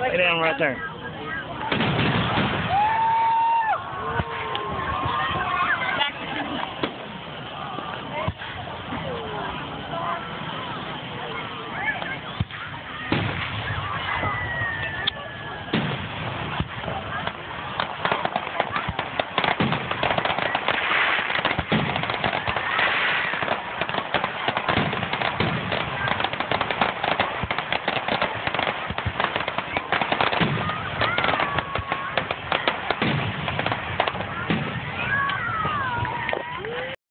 Lay down right there.